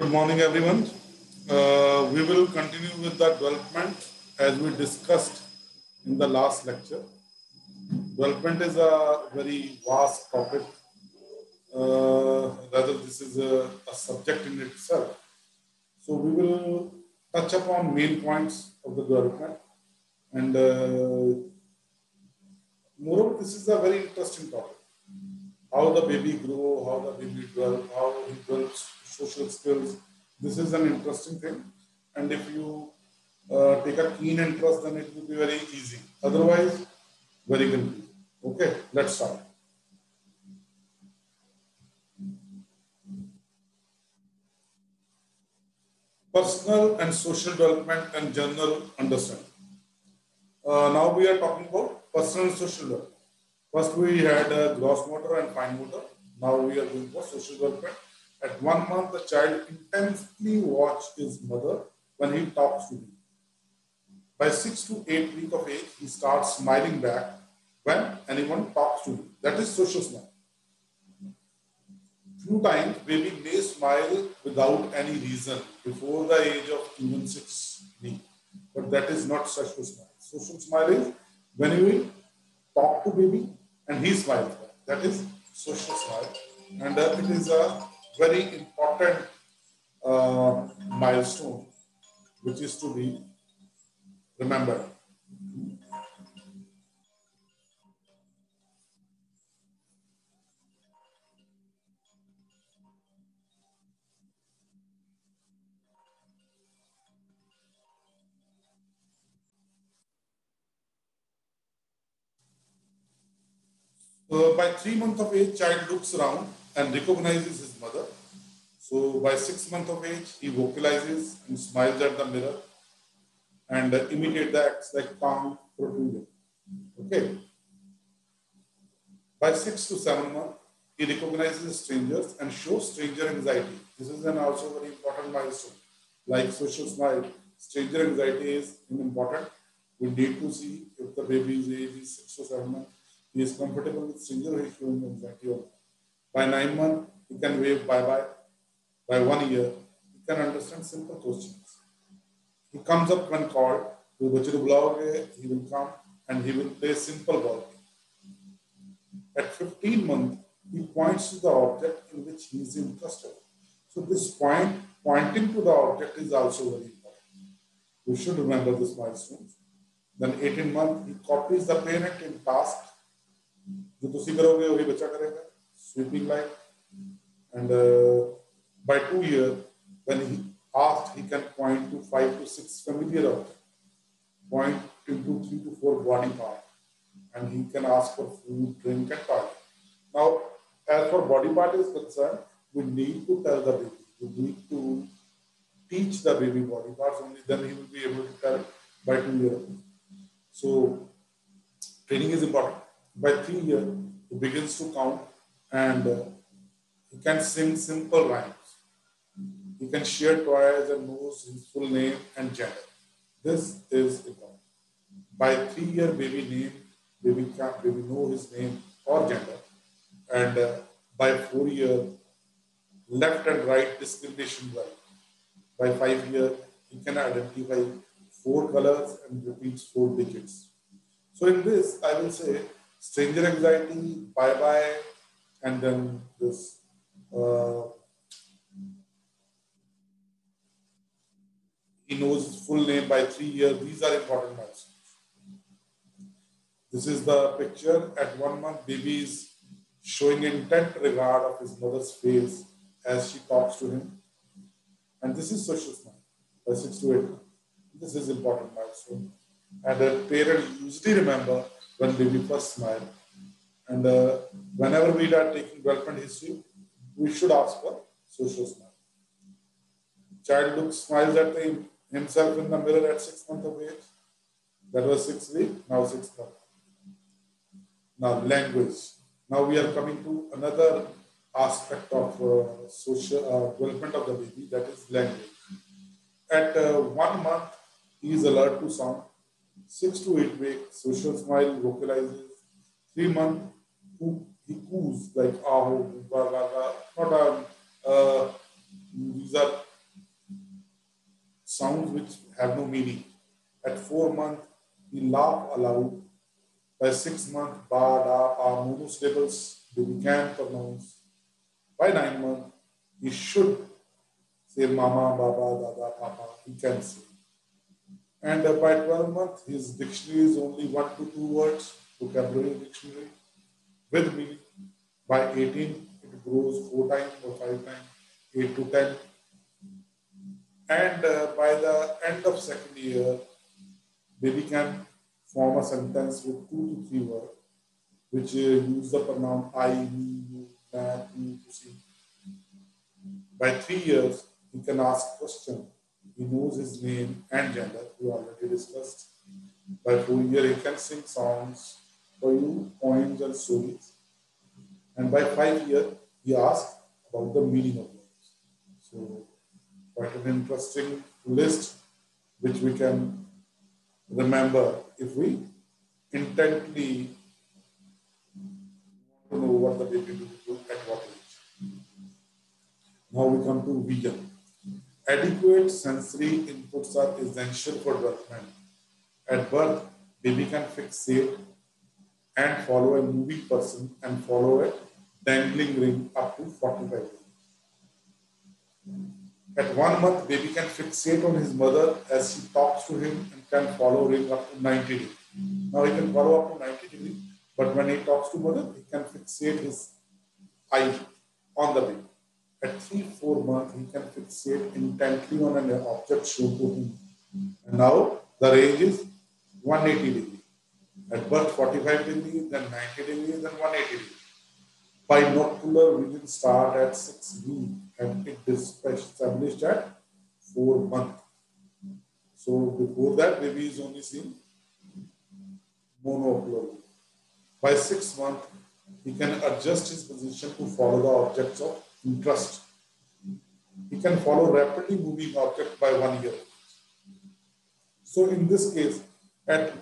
Good morning, everyone. Uh, we will continue with the development as we discussed in the last lecture. Development is a very vast topic. Uh, rather, this is a, a, subject in itself. So we will touch upon main points of the development. And uh, moreover, this is a very interesting topic. How the baby grow, how the baby develop, how he develops social skills. This is an interesting thing. And if you uh, take a keen interest, then it will be very easy. Otherwise, very confusing. Okay, let's start. Personal and social development and general understanding. Uh, now we are talking about personal and social development. First we had uh, gross motor and fine motor. Now we are doing for social development. At one month, the child intensely watched his mother when he talks to him. By six to eight week of age, he starts smiling back when anyone talks to him. That is social smile. Few times, baby may smile without any reason before the age of even six weeks. But that is not social smile. Social smile is when you talk to baby and smiles back. That is social smile. And uh, it is a very important uh, milestone which is to be remembered. By three months of age, child looks around and recognizes his mother. So by six months of age, he vocalizes and smiles at the mirror and uh, imitate the acts like calm, protrusion. Okay. By six to seven months, he recognizes strangers and shows stranger anxiety. This is an also very important milestone. Like social smile, stranger anxiety is important. We need to see if the baby's age six to seven months he is comfortable with single in anxiety By nine months, he can wave bye-bye. By one year, he can understand simple questions. He comes up when called. he will come and he will play simple ball. At 15 months, he points to the object in which he is interested. So this point, pointing to the object is also very important. We should remember this milestone. Then 18 months, he copies the parent in task to ਜੋ ਤੁਸੀਂ ਕਰੋਗੇ ਉਹੀ ਬੱਚਾ ਕਰੇਗਾ sweeping line and uh, by two years, when he asked he can point to five to six familiar object point into three to four body part. And he can ask for food drink and toilet now as for body part is concerned we need to tell the baby. We need to teach the baby body parts only. Then he will be able to tell by two years, so training is important by three years, he begins to count and uh, he can sing simple rhymes. He can share toys and knows his full name and gender. This is important. By three year baby name, baby can baby know his name or gender. And uh, by four year, left and right discrimination right. By five year, he can identify four colors and repeats four digits. So in this, I will say stranger anxiety, bye bye, and then this. Uh, he knows his full name by three years. These are important milestones. This is the picture at one month. Baby is showing intent regard of his mother's face as she talks to him. And this is social smile by six to eight. This is important milestone. And a parent usually remember when baby first smile. And uh, whenever we are taking development history, we should ask for social smile. Child looks, smiles at him, himself in the mirror at six months of age. That was six weeks, now six months. Now language. Now we are coming to another aspect of uh, social uh, development of the baby, that is language. At uh, one month, he is alert to sound six to eight week social smile vocalizes, three month he coos like aho, booba, gaga, not a, uh, these are sounds which have no meaning. At four month he laugh aloud. By six month ba, da, pa, monosyllables they can pronounce. By nine month he should say mama, baba, dada, papa, he can say. And uh, by 12 months, his dictionary is only one to two words, vocabulary dictionary with meaning. By 18, it grows four times or five times, eight to 10. And uh, by the end of second year, baby can form a sentence with two to three words, which uh, use the pronoun I, me, you, that, you, to see. By three years, he can ask question. He knows his name and gender, we already discussed. By four years, he can sing songs for you, poems and stories. And by five years, he asks about the meaning of words. So quite an interesting list which we can remember if we intently know what the baby will do at what age. Now we come to vision. Adequate sensory inputs are essential for development. At birth, baby can fixate and follow a moving person and follow a dangling ring up to 45 days. At one month, baby can fixate on his mother as she talks to him and can follow ring up to 90 degrees. Now he can follow up to 90 degrees, but when he talks to mother, he can fixate his eye on the baby. At three, four months, he can fixate intently on an object shown to him. And now the range is 180 degrees. At birth, 45 degrees, then 90 degrees, then 180 degrees. Binocular vision start at six weeks and it is established at four months. So before that, baby is only seeing monocular. By six months, he can adjust his position to follow the objects of interest. He can follow rapidly moving object by one year. So in this case, at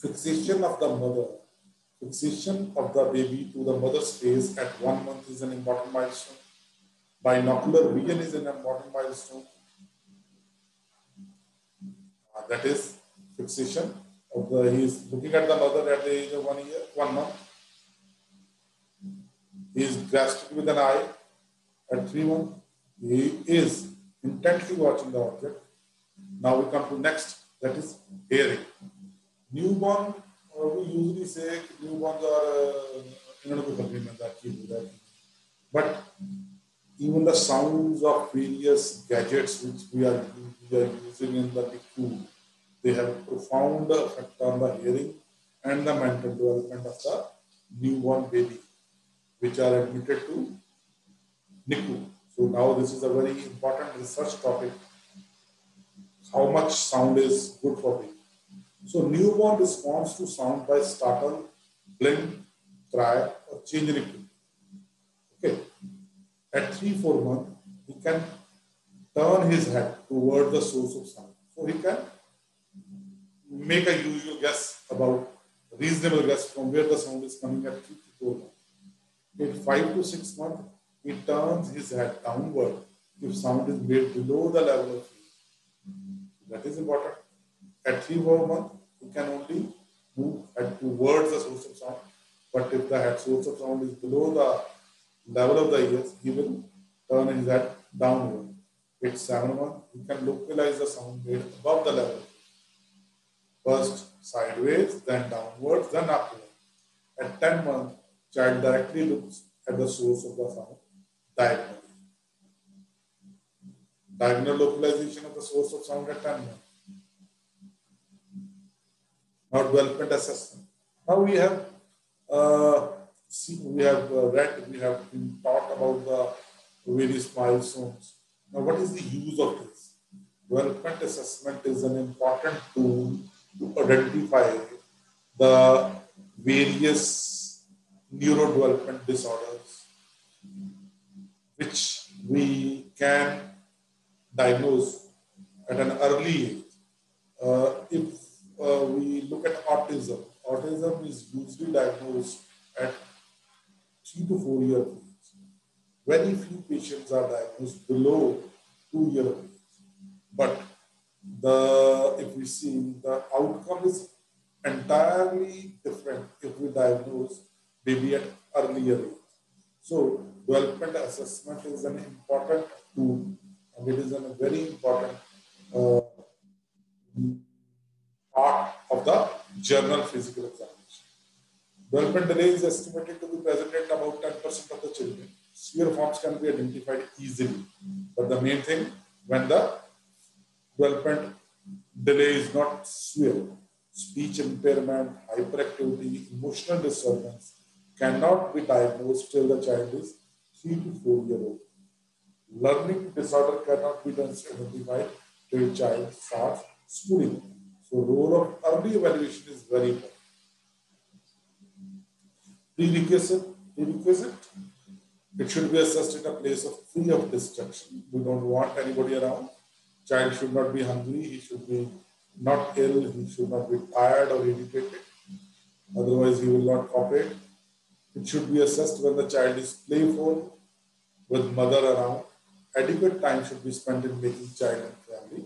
fixation of the mother, fixation of the baby to the mother's face at one month is an important milestone. Binocular vision is an important milestone. Uh, that is fixation of the, he is looking at the mother at the age of one year, one month. He is grasping with an eye at three months. He is intently watching the object. Now we come to next, that is hearing. Newborn, uh, we usually say newborns are uh, but even the sounds of various gadgets which we are, we are using in the NICU, they have profound effect on the hearing and the mental development of the newborn baby, which are admitted to NICU. So now this is a very important research topic. How much sound is good for baby. So newborn responds to sound by startle, blink, cry, or change in Okay. At three, four months, he can turn his head toward the source of sound. So he can make a usual guess about reasonable guess from where the sound is coming at three to four months. In five to six months, he turns his head downward if sound is made below the level of That is important. At three, four months, he can only move towards the source of sound. But if the head source of sound is below the level of the ears, he will turn his head downward. At seven months, he can localize the sound made above the level. First sideways, then downwards, then upward. At 10 months, child directly looks at the source of the sound diagonally. Diagonal localization of the source of sound at 10 months. Now development assessment. Now we have uh, see, we have uh, read, we have been taught about the various milestones. Now what is the use of this? Development assessment is an important tool to identify the various neurodevelopment disorders which we can diagnose at an early age. Uh, if uh, we look at autism, autism is usually diagnosed at three to four age. Very few patients are diagnosed below two years. But the if we see the outcome is entirely different if we diagnose at earlier. So development assessment is an important tool and it is a very important uh, part of the general physical examination. Development delay is estimated to be present in about 10% of the children. Severe forms can be identified easily. But the main thing, when the development delay is not severe, speech impairment, hyperactivity, emotional disturbance cannot be diagnosed till the child is 3 to 4 year old. Learning disorder cannot be identified till child starts schooling. So role of early evaluation is very important. Prerequisite, prerequisite, it should be assessed in a place of free of distraction. We don't want anybody around. Child should not be hungry. He should be not ill. He should not be tired or irritated. Otherwise, he will not cooperate. It should be assessed when the child is playful, with mother around. Adequate time should be spent in making child and family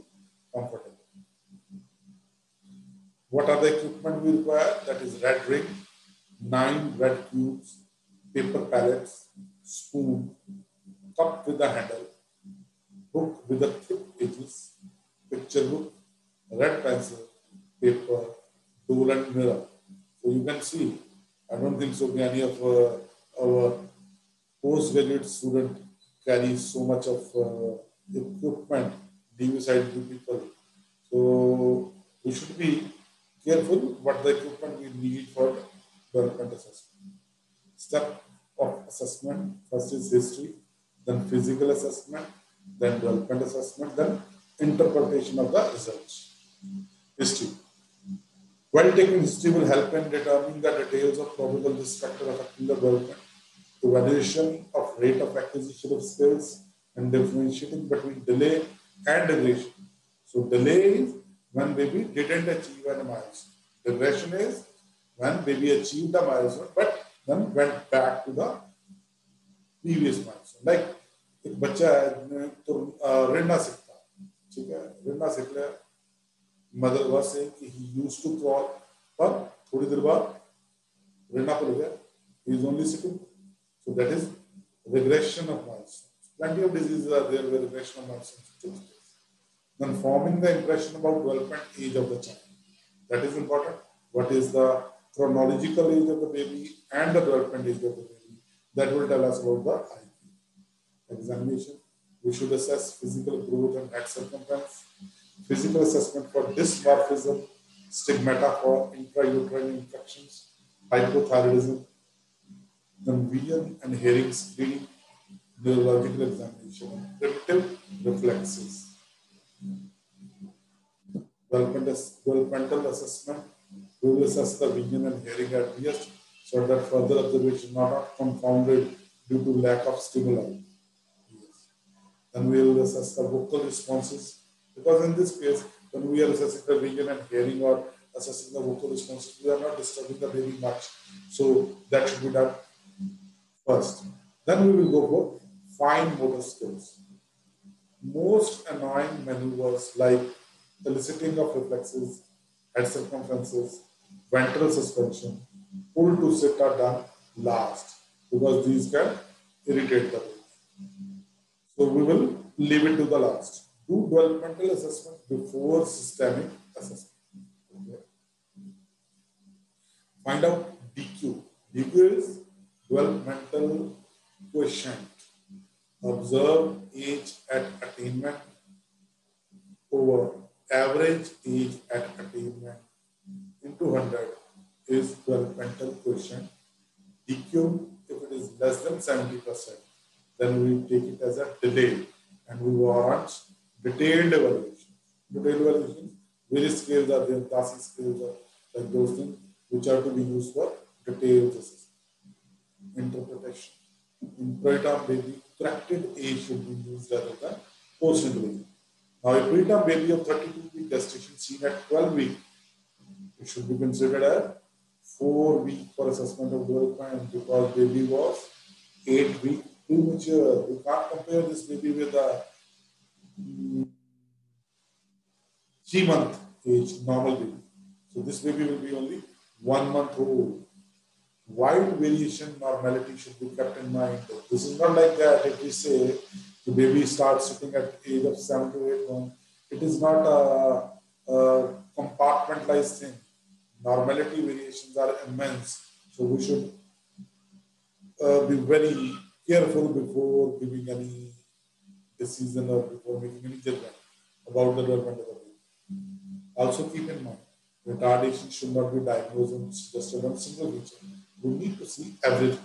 comfortable. What are the equipment we require? That is red ring, nine red cubes, paper pallets, spoon, cup with a handle, book with a thick edges, picture book, red pencil, paper, tool and mirror. So you can see, So many of uh, our postgraduate students carry so much of uh, equipment beside the people. So we should be careful what the equipment we need for development assessment. Step of assessment, first is history, then physical assessment, then development assessment, then interpretation of the results. History Well taken history will help in determining the details of probable risk factor affecting the development, evaluation of rate of acquisition of skills, and differentiating between delay and regression. So delay is when baby didn't achieve a milestone. Regression is when baby achieved a milestone but then went back to the previous milestone. Like एक बच्चा है तो रिड़ना सीखता ठीक है रिड़ना सीख लिया mother was saying कि he used to crawl पर थोड़ी देर बाद रिड़ना भूल गया he is only sitting so that is regression of milestones plenty of diseases are there where regression of milestones then forming the impression about development age of the child. That is important. What is the chronological age of the baby and the development age of the baby. That will tell us about the IQ. Examination. We should assess physical growth and head circumference. Physical assessment for dysmorphism, stigmata for intrauterine infections, hypothyroidism, vision and hearing screening, neurological examination, primitive reflexes developmental assessment. We will assess the vision and hearing at least so that further observation not confounded due to lack of stimuli. Yes. Then we will assess the vocal responses because in this case, when we are assessing the vision and hearing or assessing the vocal responses, we are not disturbing the baby much. So that should be done first. Then we will go for fine motor skills. Most annoying maneuvers like eliciting of reflexes, head circumferences, ventral suspension, pull to sit are done last because these can irritate the baby. So we will leave it to the last. Do developmental assessment before systemic assessment. Okay. Find out DQ. DQ is developmental quotient. Observe age at attainment over average age at attainment into 100 is developmental quotient. DQ, if it is less than 70%, then we take it as a delay and we want detailed evaluation. Detailed evaluation, various scales are there, classic scales are like those things which are to be used for detailed assessment. Interpretation. In preterm baby, corrected age should be used rather than post-natal now, a preterm baby of 32 week gestation seen at 12 week, it should be considered as 4 week for assessment of development because baby was 8 week premature. You can't compare this baby with a three month age normal baby. So this baby will be only one month old. Wide variation normality should be kept in mind. This is not like that. If we say the baby starts sitting at age of seven to eight months, it is not a, a compartmentalized thing. Normality variations are immense. So we should uh, be very careful before giving any decision or before making any judgment about the development of the baby. Also keep in mind, retardation should not be diagnosed on just on single feature. We need to see average,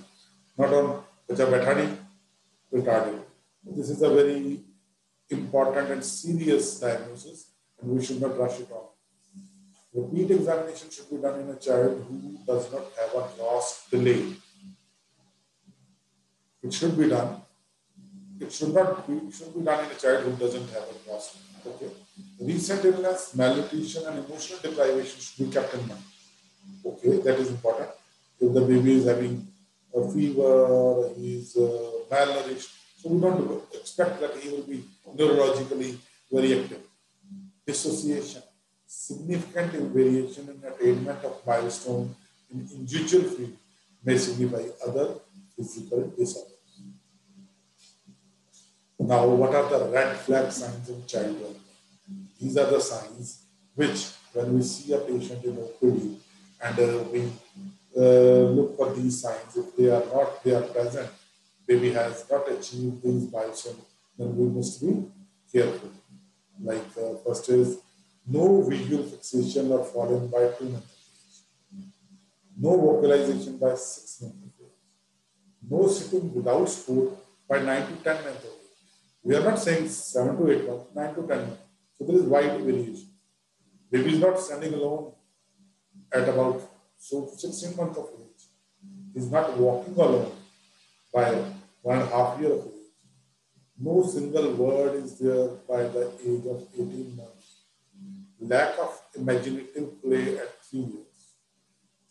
not on which are retarded. This is a very important and serious diagnosis, and we should not rush it on. Repeat examination should be done in a child who does not have a gross delay. It should be done. It should not be, should be done in a child who doesn't have a gross. Okay. Recent illness, malnutrition, and emotional deprivation should be kept in mind. Okay, that is important. If the baby is having a fever, he is uh, malnourished, so we don't expect that he will be neurologically very active. Dissociation, significant variation in attainment of milestone in individual field may signify other physical disorders. Now, what are the red flag signs in childbirth? These are the signs which, when we see a patient in OPD and uh, we uh, look for these signs, if they are not, they are present, baby has not achieved these milestones, then we must be careful. Like uh, first is no visual fixation or fallen by two months. No vocalization by six months. No sitting without support by nine to ten months of. We are not saying seven to eight months, nine to ten months. So there is wide variation. Baby is not standing alone at about so 16 months of age. He is not walking alone by one and a half year of age. No single word is there by the age of 18 months. Lack of imaginative play at three years.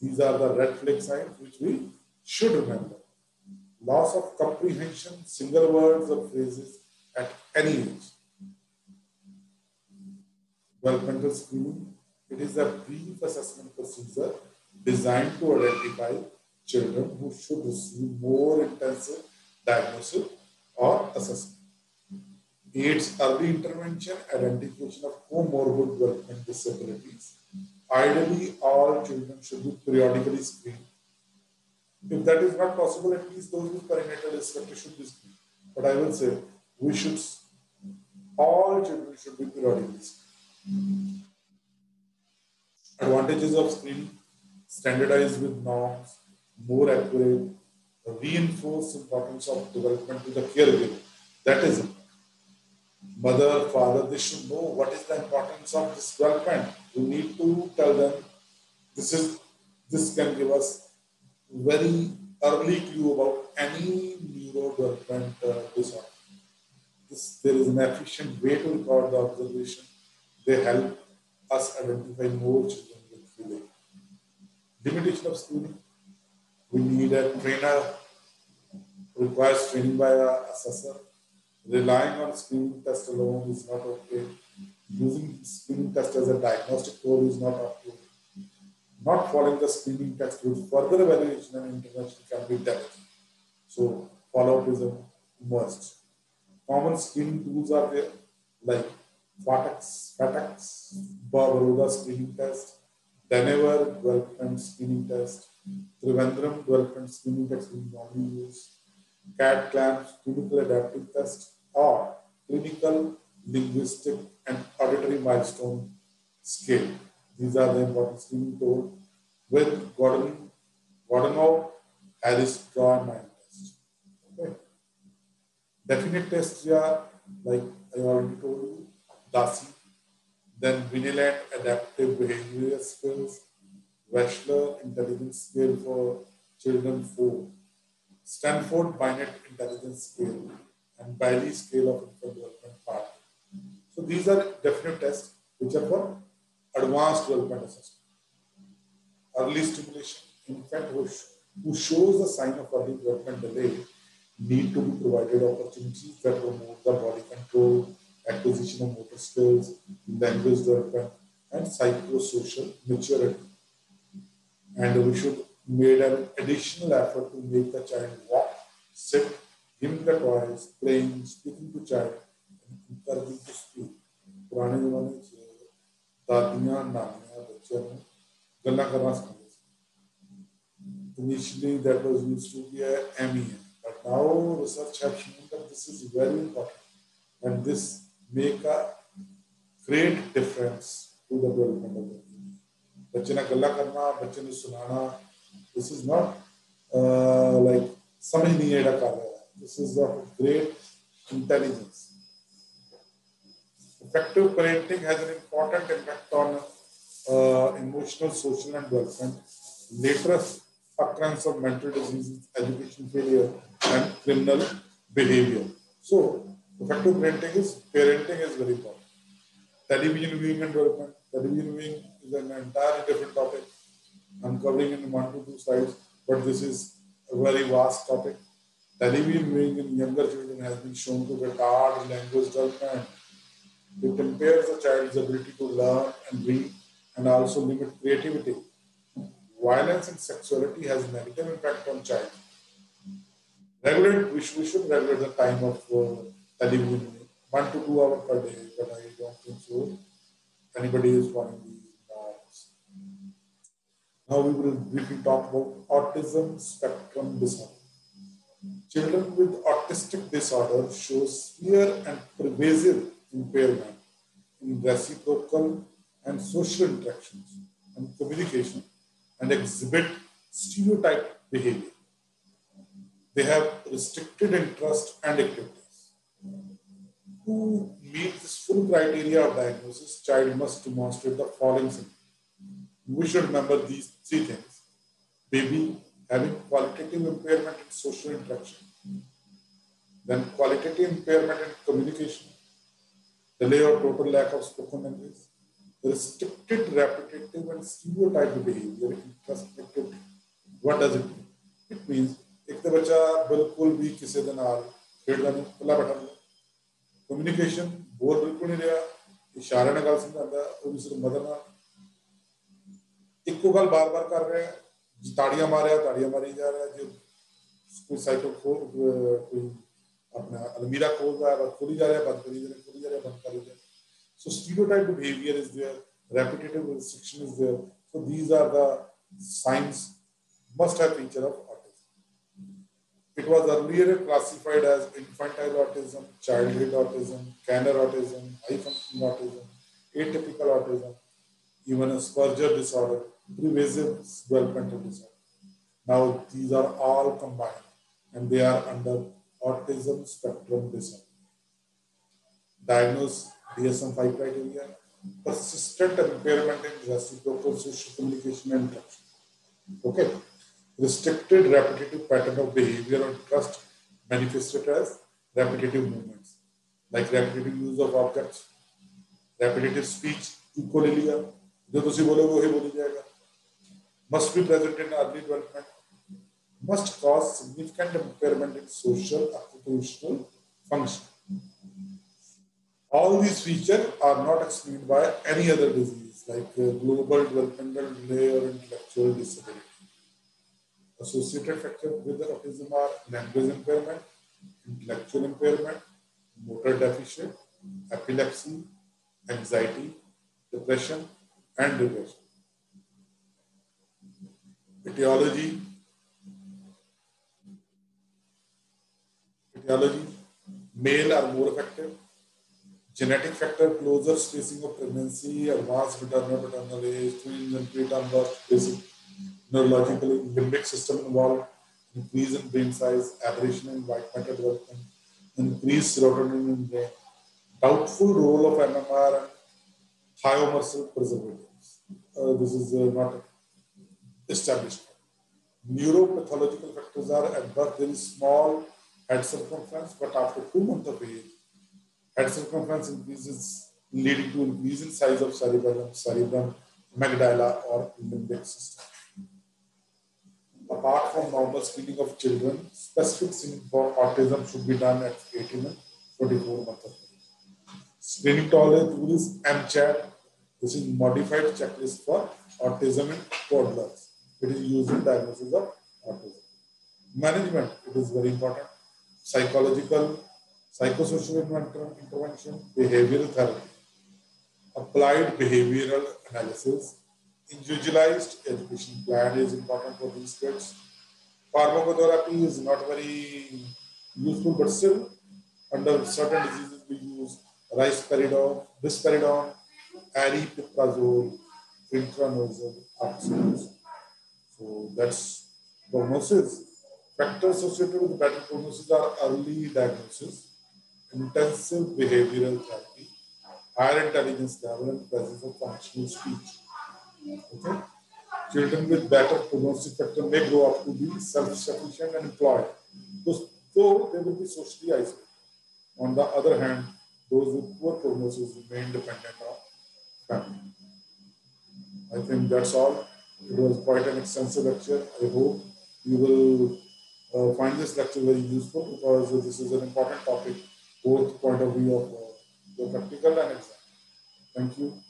These are the red flag signs which we should remember. Loss of comprehension, single words or phrases at any age. Developmental screening. It is a brief assessment procedure designed to identify children who should receive more intensive diagnosis or assessment. Aids early intervention, identification of comorbid development disabilities. Ideally, all children should be periodically screened. If that is not possible, at least those with perinatal dysphagia should be screened. But I will say, we should, all children should be screened. Advantages of screening, standardized with norms, more accurate, reinforce importance of development to the caregiver. That is it. Mother, father, they should know what is the importance of this development. We need to tell them this is this can give us very early clue about any neurodevelopment uh, disorder. This, there is an efficient way to record the observation. They help us identify more children with delay. Limitation of screening we need a trainer, requires training by an assessor. Relying on screening test alone is not okay. Using screening test as a diagnostic tool is not okay. Not following the screening test with further evaluation and intervention can be damaging. So follow-up is a must. Common screening tools are there like Phatak's, Phatak's, Baroda screening test, Denver development screening test, Trivandrum development screening test we normally use, CAT CLAMS clinical adaptive test, or clinical linguistic and auditory milestone scale. These are the important screening tools with Gordon, Goodenough, Harris, Draw, and. Definite tests are like I already told you, DASII, then Vineland Adaptive Behavioral Skills, Wechsler Intelligence Scale for Children 4, Stanford Binet Intelligence Scale, and Bayley Scale of Infant Development Part. So these are definite tests which are for advanced development assessment. Early stimulation, infant who, who shows the sign of early development delay need to be provided opportunities that promote the body control, acquisition of motor skills, language development, and psychosocial maturity. And we should make an additional effort to make the child walk, sit, give the toys, playing, speaking to child, and encouraging to speak. पुराने जमाने से दादियाँ नानियाँ बच्चों में गला Initially, that was used to be a MEN. But now research has shown that this is very important and this make a great difference to the development of the community. बच्चे this is not uh, like समझ नहीं एड़ा कर रहा This is of great intelligence. Effective parenting has an important impact on uh, emotional, social, and development. Later occurrence of mental diseases, education failure, and criminal behavior. So, effective parenting is parenting is very important. Television viewing and development. Television viewing is an entirely different topic. I'm covering in one to two slides, but this is a very vast topic. Television viewing in younger children has been shown to retard language development. It impairs the child's ability to learn and read and also limit creativity. Violence and sexuality has negative impact on child. Regulate, we should, we should regulate the time of uh, one to two hours per day, but I don't think so. Anybody is following norms. Now we will briefly talk about autism spectrum disorder. Children with autistic disorder show severe and pervasive impairment in reciprocal and social interactions and communication and exhibit stereotype behavior. They have restricted interest and activities. To meet this full criteria of diagnosis, child must demonstrate the following symptoms. We should remember these three things. Baby having qualitative impairment in social interaction, then qualitative impairment in communication, delay or total lack of spoken language, restricted, repetitive, and stereotyped behavior introspective. What does it mean? It means ਇੱਕ ਤਾਂ ਬੱਚਾ ਬਿਲਕੁਲ ਵੀ ਕਿਸੇ ਦੇ ਨਾਲ ਖੇਡਦਾ ਨਹੀਂ ਇਕੱਲਾ ਬੈਠਾ ਹੁੰਦਾ ਕਮਿਊਨੀਕੇਸ਼ਨ ਬੋਲ ਬਿਲਕੁਲ ਨਹੀਂ ਰਿਹਾ ਇਸ਼ਾਰੇ ਨਾਲ ਗੱਲ ਸਮਝਾਉਂਦਾ ਉਹ ਵੀ ਸਿਰਫ ਮਦਰ ਨਾਲ ਇੱਕੋ ਗੱਲ ਬਾਰ-ਬਾਰ ਕਰ ਰਿਹਾ ਹੈ ਤਾੜੀਆਂ ਮਾਰਿਆ ਤਾੜੀਆਂ ਮਾਰੀ ਜਾ ਰਿਹਾ ਜੇ ਕੋਈ ਸਾਈਕਲ ਖੋਲ ਕੋਈ अपना अलमीरा खोल रहा है बंद खोली जा रहा है बंद करी जा रहा है खोली जा रहा है बंद करी जा रहा है so stereotyped behavior is there repetitive restriction is there so these are the signs must have feature of autism it was earlier classified as infantile autism childhood autism Kanner autism high functioning autism atypical autism even a asperger disorder pervasive developmental disorder now these are all combined and they are under autism spectrum disorder. Diagnose DSM-5 criteria, persistent impairment in reciprocal social communication and interaction. Okay Restricted repetitive pattern of behavior or trust manifested as repetitive movements, like repetitive use of objects, repetitive speech, equally लिया जो तुसी बोलोगे वही बोली जाएगा must be present in early development must cause significant impairment in social occupational function. All these features are not explained by any other disease like uh, global developmental delay or intellectual disability. Associated factors with autism are language impairment, intellectual impairment, motor deficit, epilepsy, anxiety, depression, and depression. Etiology Etiology, male are more effective. Genetic factor, closer spacing of pregnancy, advanced maternal paternal age, twins and preterm birth, basic neurological limbic system involved, increase in brain size, aberration in white matter development, increased serotonin in brain, doubtful role of MMR and thiomersal preservatives. Uh, this is uh, not established. Neuropathological factors are at birth very small head circumference, but after two months of age, head circumference increases, leading to increase in size of cerebellum, cerebrum, amygdala, or limbic system. Apart from normal screening of children, specific screening for autism should be done at 18 and 24 months of age. Screening tool is MCHAT. This is modified checklist for autism in toddlers. It is used in diagnosis of autism. Management, it is very important. Psychological, psychosocial intervention, behavioral therapy, applied behavioral analysis, individualized education plan is important for these kids. Pharmacotherapy is not very useful, but still under certain diseases we use risperidone, risperidone, aripiprazole, intranasal oxytocin. So that's prognosis. Factors associated with better prognosis are early diagnosis, intensive behavioral therapy, higher intelligence level, and presence of functional speech. Okay? Children with better prognosis factor may grow up to be self-sufficient and employed, though they will be socially isolated. On the other hand, those with poor prognosis remain dependent on family. I think that's all. It was quite an extensive lecture. I hope you will uh, find this lecture very useful because this is an important topic, both point of view of uh, the practical and exam. Thank you.